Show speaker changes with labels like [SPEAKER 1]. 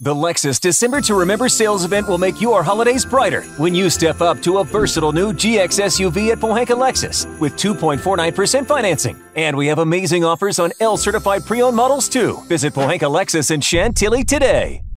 [SPEAKER 1] The Lexus December to Remember sales event will make your holidays brighter when you step up to a versatile new GX SUV at Pohanka Lexus with 2.49% financing. And we have amazing offers on L certified pre owned models too. Visit Pohanka Lexus in Chantilly today.